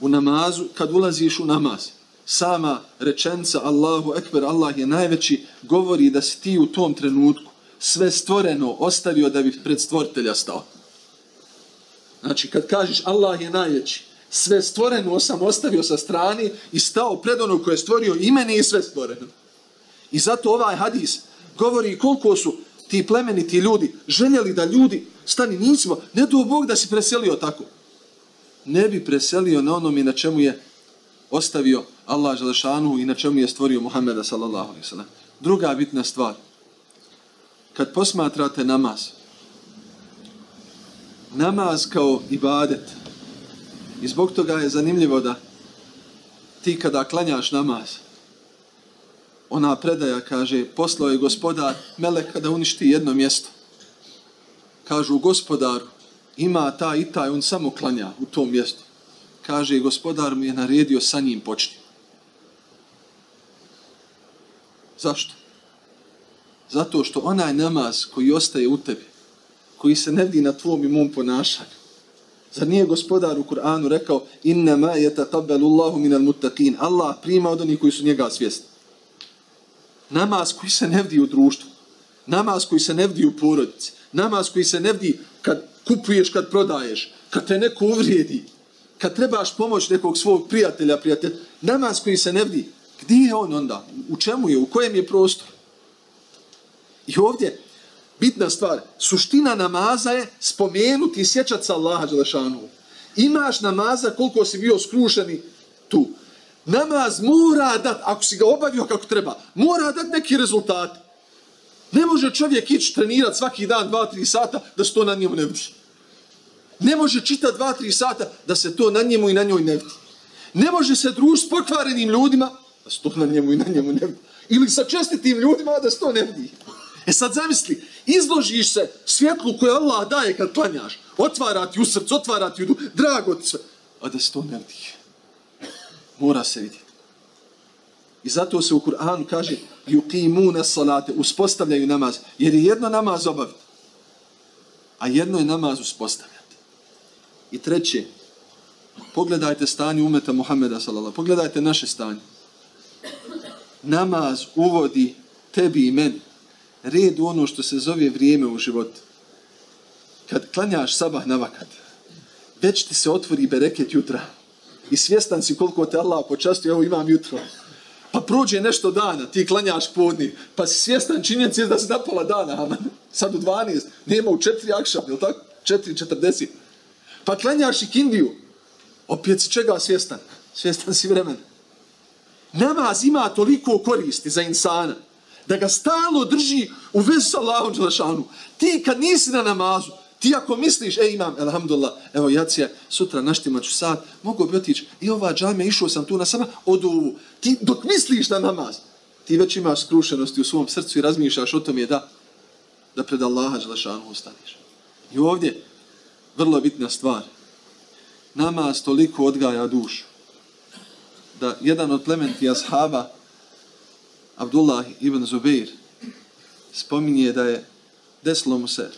u namazu, kad ulaziš u namaz, sama rečenca Allahu Ekber, Allah je najveći, govori da si ti u tom trenutku sve stvoreno ostavio da bi pred stvoritelja stao. Znači, kad kažeš Allah je najveći, sve stvoreno sam ostavio sa strani i stao pred onog koje je stvorio i mene i sve stvoreno. I zato ovaj hadis govori koliko su ti plemeniti ljudi željeli da ljudi stani nismo, ne do Bog da si preselio tako. Ne bi preselio na onom i na čemu je ostavio Allah Želešanu i na čemu je stvorio Muhammeda sallallahu alaihi sallam. Druga bitna stvar. Kad posmatrate namaz, namaz kao ibadet, i zbog toga je zanimljivo da ti kada klanjaš namaz, ona predaja kaže, poslao je gospodar Meleka da uništi jedno mjesto. Kažu gospodaru, ima ta i taj, on samo klanja u tom mjestu. Kaže, gospodar mi je naredio sa njim počni. Zašto? Zato što onaj namaz koji ostaje u tebi, koji se ne vidi na tvom i mom ponašanju, Zar nije gospodar u Kur'anu rekao inna ma yataqabbalu Allahu minal muttaqin? Allah prima od onih koji su njega svjesni. Namaz koji se ne vidi u društvu. Namaz koji se ne vidi u porodici. Namaz koji se ne vidi kad kupuješ, kad prodaješ. Kad te neko uvrijedi. Kad trebaš pomoć nekog svog prijatelja, prijatelja. Namaz koji se ne vidi. Gdje je on onda? U čemu je? U kojem je prostor? I ovdje bitna stvar, suština namaza je spomenuti i sjećati se Allaha Đelešanu. Imaš namaza koliko si bio skrušeni tu. Namaz mora dat, ako si ga obavio kako treba, mora dat neki rezultat. Ne može čovjek ići trenirati svaki dan 2-3 sata da se to na njemu ne vidi. Ne može čitati 2-3 sata da se to na njemu i na njoj ne vidi. Ne može se družiti s pokvarenim ljudima da se to na njemu i na njemu ne vidi. Ili sa čestitim ljudima da se to ne vidi. E sad zamisli, izložiš se svjetlu koje Allah daje kad klanjaš. Otvara ti u srcu, otvara ti u duhu, drago ti sve. A da se to ne vidi. Mora se vidjeti. I zato se u Kur'anu kaže yuqimuna salate, uspostavljaju namaz. Jer je jedno namaz obaviti. A jedno je namaz uspostavljati. I treće, pogledajte stanje umeta Muhammeda sallallahu. Pogledajte naše stanje. Namaz uvodi tebi i meni red u ono što se zove vrijeme u životu. Kad klanjaš sabah na vakat, već ti se otvori bereket jutra i svjestan si koliko te Allah počasti, evo imam jutro. Pa prođe nešto dana, ti klanjaš podni, pa si svjestan činjenci da se napala dana, aman. sad u 12, nema u 4 akšam, je tako? Četiri, četrdeset. Pa klanjaš i kindiju, opet si čega svjestan? Svjestan si vremena. Namaz ima toliko koristi za insana, da ga stalno drži u vezi sa Allahom Đelešanu. Ti kad nisi na namazu, ti ako misliš, e imam, elhamdulillah, evo jacija, sutra naštima ću sad, mogu bi otići, i ova džame, išao sam tu na sama, od ovu. Ti dok misliš na namaz, ti već imaš skrušenosti u svom srcu i razmišljaš o tom je da, da pred Allaha Đelešanu ostaneš. I ovdje, vrlo bitna stvar, namaz toliko odgaja dušu, da jedan od plementi ashaba, Abdullah ibn Zubeir spominje da je desilo mu se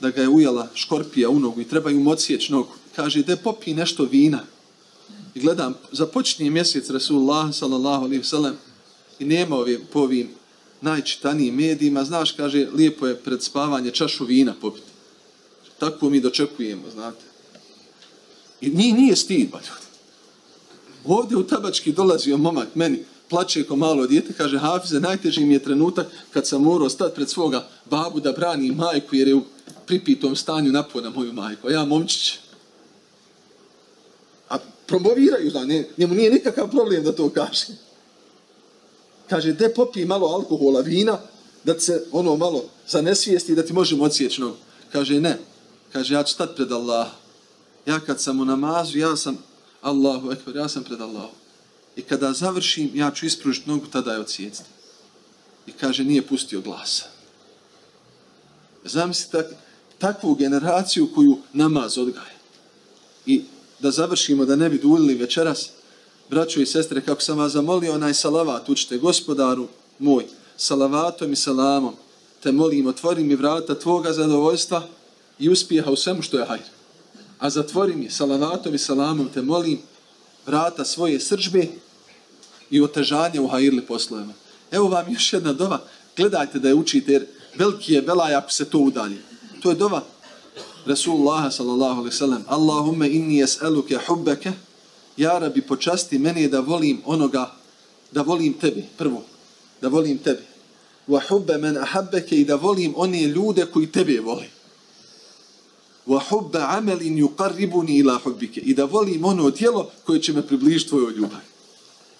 da ga je ujela škorpija u nogu i treba im odsjeći nogu. Kaže, da popi nešto vina. I gledam, započnije mjesec Rasulullah sallallahu alaihi vselem i nema ovim, po ovim najčitanijim medijima. Znaš, kaže, lijepo je pred spavanje čašu vina popiti. Tako mi dočekujemo, znate. I nije, nije stid, ba ljudi. Ovdje u tabački dolazio momak meni, plače ko malo dijete, kaže Hafize, najteži mi je trenutak kad sam morao stati pred svoga babu da brani majku jer je u pripitom stanju napao na moju majku. A ja, momčić, a promoviraju, da ne, njemu nije nikakav problem da to kaže. Kaže, de popi malo alkohola, vina, da se ono malo zanesvijesti da ti možemo odsjeći nogu. Kaže, ne. Kaže, ja ću stati pred Allah. Ja kad sam u namazu, ja sam Allahu ekber, ja sam pred Allahom. I kada završim, ja ću ispružiti nogu, tada je ocijeciti. I kaže, nije pustio glasa. Zamislite tak, takvu generaciju koju namaz odgaje. I da završimo, da ne bi duljili večeras, braćo i sestre, kako sam vas zamolio, onaj salavat učite, gospodaru moj, salavatom i salamom, te molim, otvori mi vrata tvoga zadovoljstva i uspjeha u svemu što je hajr. A zatvori mi salavatom i salamom, te molim, vrata svoje srđbe i otežanje u hajirli poslovima. Evo vam još jedna dova. Gledajte da je učite jer veliki je belaj ako se to udalje. To je dova Rasulullah sallallahu alaihi sallam. Allahumme inni es'eluke hubbeke. Ja rabi počasti meni da volim onoga, da volim tebi, prvo. Da volim tebi. Wa hubbe men ahabbeke i da volim one ljude koji tebe voli. Wa hubbe amelin yuqarribuni ila hubbike. I da volim ono djelo koje će me približiti tvojoj ljubavi.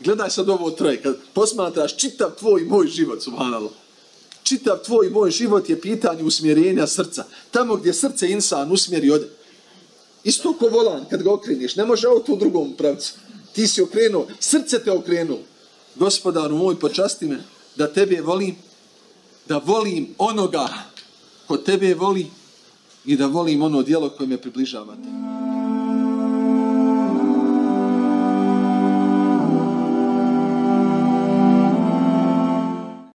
Gledaj sad ovo troje, kad posmatraš čitav tvoj moj život, subhanallah. Čitav tvoj moj život je pitanje usmjerenja srca. Tamo gdje srce insan usmjeri ode. Isto ko volan, kad ga okreniš, ne može auto u drugom pravcu. Ti si okrenuo, srce te okrenuo. Gospodaru moj, počasti me da tebe volim, da volim onoga ko tebe voli i da volim ono dijelo koje me približavate.